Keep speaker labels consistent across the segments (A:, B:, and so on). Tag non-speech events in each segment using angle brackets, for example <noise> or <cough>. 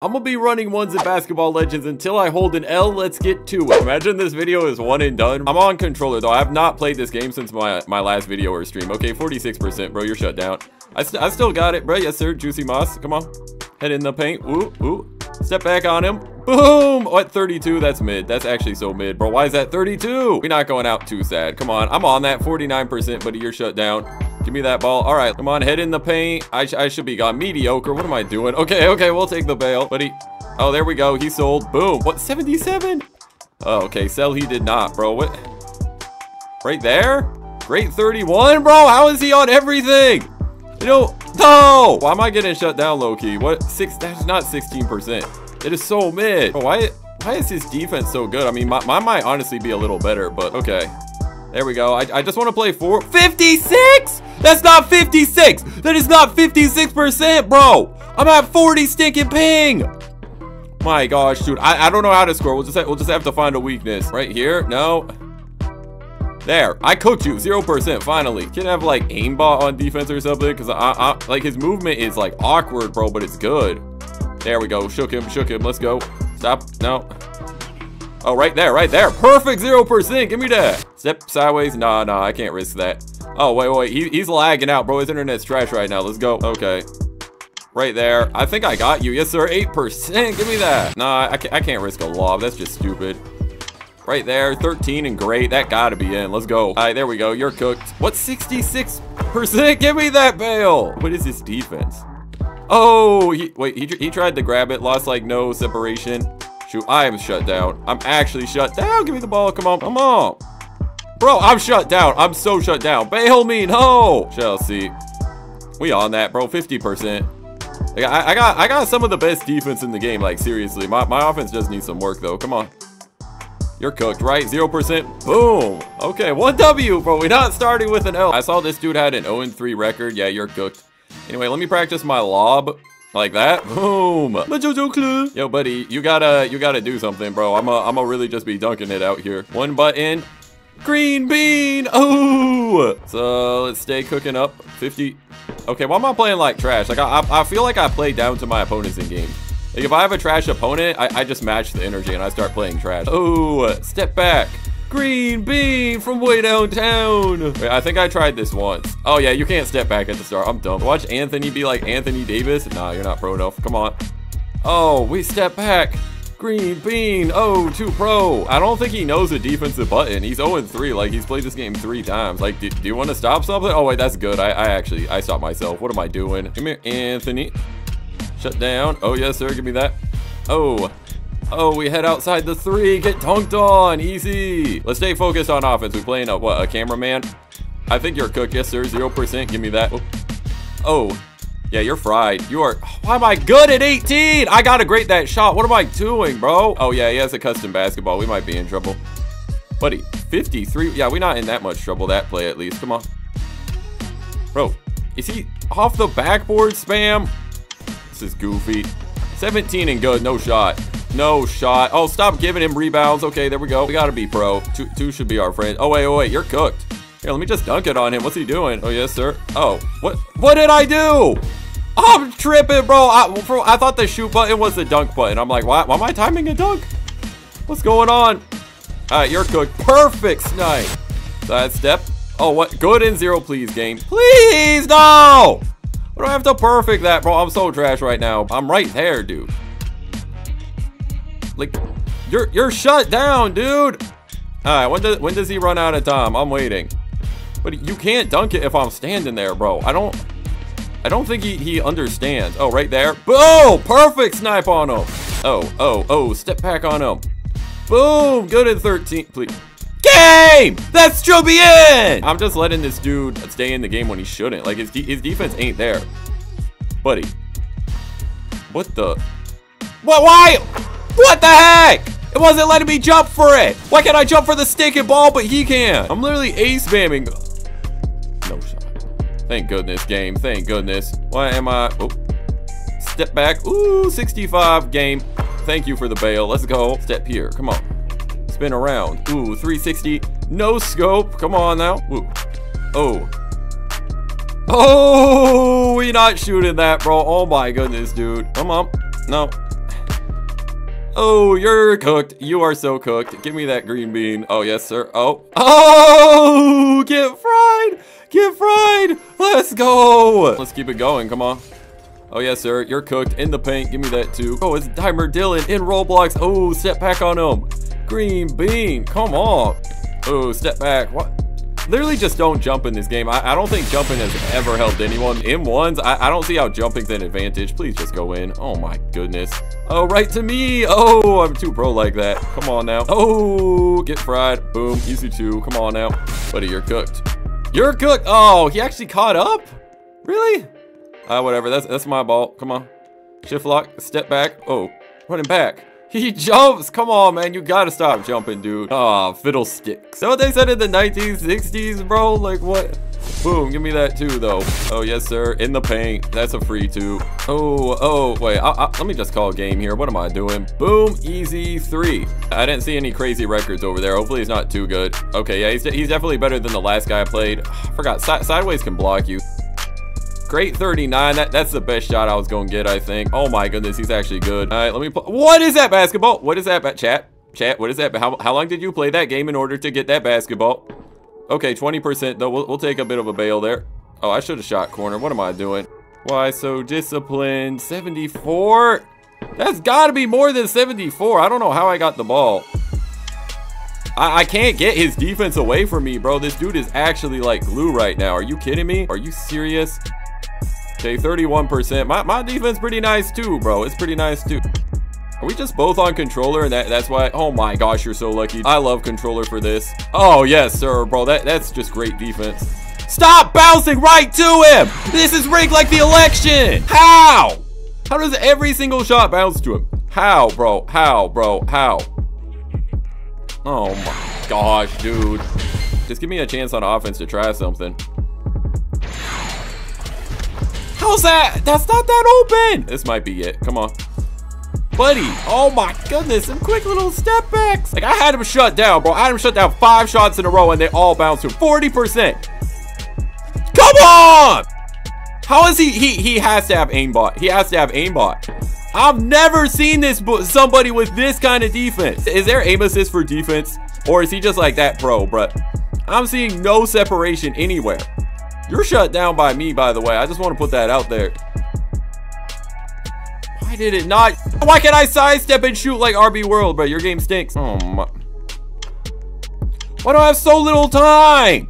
A: I'm gonna be running ones in Basketball Legends until I hold an L. Let's get to it. Imagine this video is one and done. I'm on controller though. I have not played this game since my my last video or stream. Okay, 46%, bro. You're shut down. I, st I still got it, bro. Yes, sir. Juicy Moss. Come on. Head in the paint. Ooh, ooh. Step back on him. Boom! What, 32? That's mid. That's actually so mid, bro. Why is that 32? We're not going out too sad. Come on. I'm on that 49%, buddy. You're shut down. Give me that ball. All right, come on, head in the paint. I, sh I should be gone. Mediocre. What am I doing? Okay, okay, we'll take the bail. Buddy. Oh, there we go. He sold. Boom. What, 77? Oh, okay, sell he did not, bro. What? Right there? Great 31, bro. How is he on everything? You know, no. Why am I getting shut down, low-key? What? Six? That's not 16%. It is so mid. Bro, why, why is his defense so good? I mean, my, mine might honestly be a little better, but okay. There we go. I, I just want to play four. 56? That's not 56. That is not 56%, bro. I'm at 40 stinking ping. My gosh, dude. I, I don't know how to score. We'll just, have, we'll just have to find a weakness. Right here? No. There. I cooked you. 0%, finally. Can have, like, aimbot on defense or something? Because, I, I, like, his movement is, like, awkward, bro, but it's good. There we go. Shook him. Shook him. Let's go. Stop. No. Oh, right there, right there. Perfect 0%. Give me that. Step sideways. Nah, nah, I can't risk that. Oh, wait, wait. He, he's lagging out, bro. His internet's trash right now. Let's go. Okay. Right there. I think I got you. Yes, sir. 8%. <laughs> Give me that. Nah, I can't, I can't risk a lob. That's just stupid. Right there. 13 and great. That gotta be in. Let's go. All right, there we go. You're cooked. What, 66%? Give me that bail. What is his defense? Oh, he, wait, he, he tried to grab it. Lost, like, no separation. Shoot, I am shut down. I'm actually shut down. Give me the ball. Come on. Come on. Bro, I'm shut down. I'm so shut down. Bail me. No. Chelsea. We on that, bro. 50%. I got, I got I got some of the best defense in the game. Like, seriously. My, my offense just needs some work, though. Come on. You're cooked, right? 0%. Boom. Okay, 1W, bro. We're not starting with an L. I saw this dude had an 0-3 record. Yeah, you're cooked. Anyway, let me practice my lob. Like that? Boom. Yo, buddy, you gotta, you gotta do something, bro. I'm a, I'm a really just be dunking it out here. One button. Green bean. Oh. So let's stay cooking up. 50. Okay, why am I playing like trash? Like I, I feel like I play down to my opponents in games. Like if I have a trash opponent, I, I just match the energy and I start playing trash. Oh, step back. Green bean from way downtown. Wait, I think I tried this once. Oh yeah, you can't step back at the start. I'm dumb. Watch Anthony be like Anthony Davis. Nah, you're not pro enough. Come on. Oh, we step back. Green bean. Oh, too pro. I don't think he knows the defensive button. He's 0-3. Like, he's played this game three times. Like, do, do you want to stop something? Oh, wait, that's good. I, I actually, I stopped myself. What am I doing? Come here, Anthony. Shut down. Oh, yes, sir. Give me that. Oh, Oh, we head outside the three. Get dunked on. Easy. Let's stay focused on offense. We playing a, what, a cameraman? I think you're cooked. Yes, sir. 0%. Give me that. Oh. oh. Yeah, you're fried. You are... Why am I good at 18? I gotta grate that shot. What am I doing, bro? Oh, yeah, he has a custom basketball. We might be in trouble. Buddy, 53. Yeah, we're not in that much trouble. That play, at least. Come on. Bro, is he off the backboard spam? This is goofy. 17 and good. No shot. No shot. Oh, stop giving him rebounds. Okay, there we go. We gotta be pro. Two, two should be our friend. Oh, wait, wait, wait. You're cooked. Here, let me just dunk it on him. What's he doing? Oh, yes, sir. Oh, what? What did I do? I'm tripping, bro. I, bro, I thought the shoot button was the dunk button. I'm like, why, why am I timing a dunk? What's going on? All right, you're cooked. Perfect snipe. Side step. Oh, what? Good in zero, please, game. Please, no! What do I have to perfect that, bro? I'm so trash right now. I'm right there, dude. Like, you're you're shut down, dude. All right, when does when does he run out of time? I'm waiting. But you can't dunk it if I'm standing there, bro. I don't I don't think he, he understands. Oh, right there. Boom! Perfect snipe on him. Oh, oh, oh, step back on him. Boom! Good in 13, please. Game! That's in! I'm just letting this dude stay in the game when he shouldn't. Like, his, de his defense ain't there. Buddy. What the? What? Why? What the heck? It wasn't letting me jump for it. Why can't I jump for the stinking ball, but he can? I'm literally ace spamming. No shot. Thank goodness, game. Thank goodness. Why am I? Oh. Step back. Ooh, 65 game. Thank you for the bail. Let's go. Step here. Come on. Spin around. Ooh, 360. No scope. Come on now. Ooh. Oh. Oh, we not shooting that, bro. Oh my goodness, dude. Come on. No. Oh, you're cooked. You are so cooked. Give me that green bean. Oh, yes, sir. Oh. Oh, get fried. Get fried. Let's go. Let's keep it going. Come on. Oh, yes, sir. You're cooked in the paint. Give me that, too. Oh, it's Dimer Dylan in Roblox. Oh, step back on him. Green bean. Come on. Oh, step back. What? Literally just don't jump in this game. I, I don't think jumping has ever helped anyone. M1s, I, I don't see how jumping's an advantage. Please just go in. Oh my goodness. Oh, right to me. Oh, I'm too pro like that. Come on now. Oh, get fried. Boom. Easy two. Come on now. Buddy, you're cooked. You're cooked. Oh, he actually caught up? Really? Uh, whatever. That's, that's my ball. Come on. Shift lock. Step back. Oh, running back. He jumps! Come on, man. You gotta stop jumping, dude. Aw, oh, fiddlesticks. So what they said in the 1960s, bro? Like, what? Boom, give me that too, though. Oh, yes, sir. In the paint. That's a free two. Oh, oh, wait. I, I, let me just call game here. What am I doing? Boom, easy three. I didn't see any crazy records over there. Hopefully he's not too good. Okay, yeah, he's, he's definitely better than the last guy I played. Ah, I forgot. Si sideways can block you. Great 39. That, that's the best shot I was going to get, I think. Oh my goodness, he's actually good. All right, let me. What is that basketball? What is that, chat? Chat, what is that? How, how long did you play that game in order to get that basketball? Okay, 20% though. We'll, we'll take a bit of a bail there. Oh, I should have shot corner. What am I doing? Why so disciplined? 74? That's got to be more than 74. I don't know how I got the ball. I, I can't get his defense away from me, bro. This dude is actually like glue right now. Are you kidding me? Are you serious? Okay, 31%. My, my defense pretty nice too, bro. It's pretty nice too. Are we just both on controller and that, that's why? Oh my gosh, you're so lucky. I love controller for this. Oh, yes, sir, bro. That, that's just great defense. Stop bouncing right to him! This is rigged like the election! How? How does every single shot bounce to him? How, bro? How, bro? How? Oh my gosh, dude. Just give me a chance on offense to try something. How's that? That's not that open. This might be it. Come on. Buddy, oh my goodness, some quick little step backs. Like, I had him shut down, bro. I had him shut down five shots in a row, and they all bounced to 40%. Come on! How is he? He he has to have aimbot. He has to have aimbot. I've never seen this somebody with this kind of defense. Is there aim assist for defense? Or is he just like that pro, bro? I'm seeing no separation anywhere. You're shut down by me, by the way. I just want to put that out there. Why did it not? Why can't I sidestep and shoot like RB World, bro? Your game stinks. Oh my. Why do I have so little time?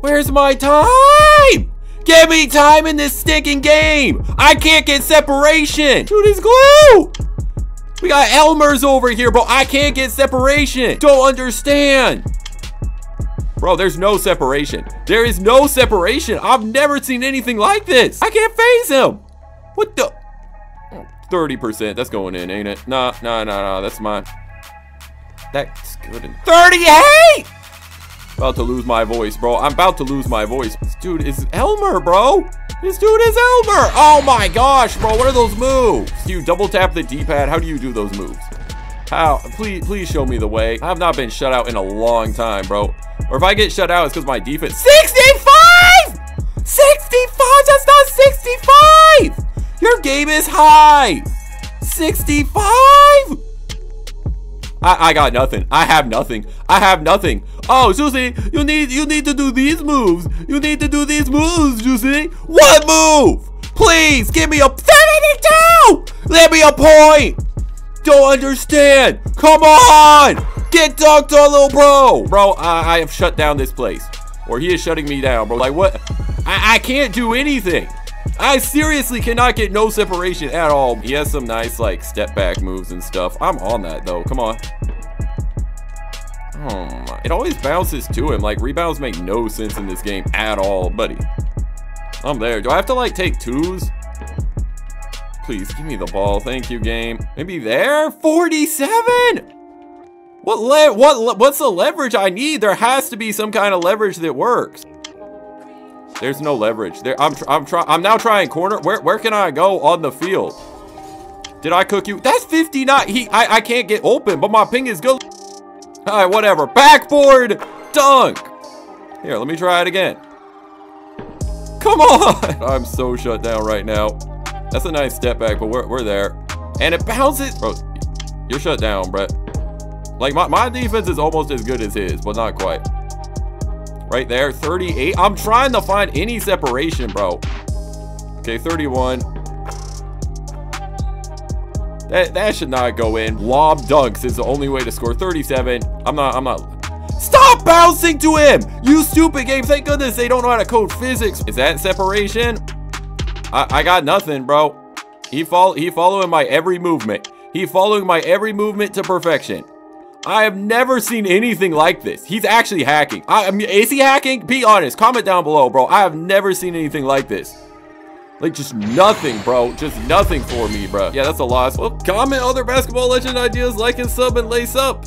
A: Where's my time? Give me time in this stinking game. I can't get separation. Dude, is glue. We got Elmers over here, bro. I can't get separation. Don't understand. Bro, there's no separation. There is no separation. I've never seen anything like this. I can't phase him. What the? 30%. That's going in, ain't it? Nah, nah, nah, nah. That's mine. That's good. 38! About to lose my voice, bro. I'm about to lose my voice. This dude is Elmer, bro. This dude is Elmer. Oh my gosh, bro. What are those moves? Do you double tap the D-pad? How do you do those moves? How? Please, please show me the way. I have not been shut out in a long time, bro. Or if I get shut out, it's because my defense. 65! 65! That's not 65! Your game is high! 65? I, I got nothing. I have nothing. I have nothing. Oh, Susie, you need you need to do these moves. You need to do these moves, Susie. What move? Please give me a 72! Let me a point! Don't understand! Come on! Get dunked on, oh, little bro! Bro, I, I have shut down this place. Or he is shutting me down, bro. Like, what? I, I can't do anything. I seriously cannot get no separation at all. He has some nice, like, step back moves and stuff. I'm on that, though. Come on. Oh. It always bounces to him. Like, rebounds make no sense in this game at all, buddy. I'm there. Do I have to, like, take twos? Please, give me the ball. Thank you, game. Maybe there? 47? What le what what's the leverage I need? There has to be some kind of leverage that works. There's no leverage. There I'm I'm trying I'm now trying corner. Where where can I go on the field? Did I cook you? That's 59. He I I can't get open, but my ping is good. All right, whatever. Backboard dunk. Here, let me try it again. Come on. <laughs> I'm so shut down right now. That's a nice step back, but we're, we're there. And it bounces. Bro, You're shut down, Brett. Like, my, my defense is almost as good as his, but not quite. Right there, 38. I'm trying to find any separation, bro. Okay, 31. That, that should not go in. Lob dunks is the only way to score 37. I'm not, I'm not. Stop bouncing to him! You stupid game. Thank goodness they don't know how to code physics. Is that separation? I, I got nothing, bro. He follow, he following my every movement. He following my every movement to perfection. I have never seen anything like this. He's actually hacking. I, I mean, is he hacking? Be honest. Comment down below, bro. I have never seen anything like this. Like, just nothing, bro. Just nothing for me, bro. Yeah, that's a loss. Well, comment other basketball legend ideas, like and sub, and lace up.